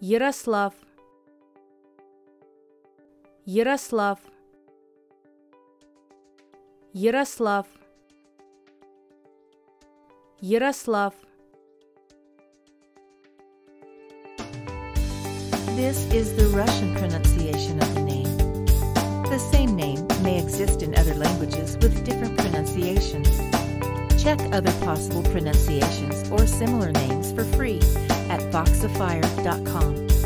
Ярослав Ярослав Ярослав Ярослав This is the Russian pronunciation of the name. The same name may exist in other languages with different pronunciations. Check other possible pronunciations or similar names for free at voxifier.com.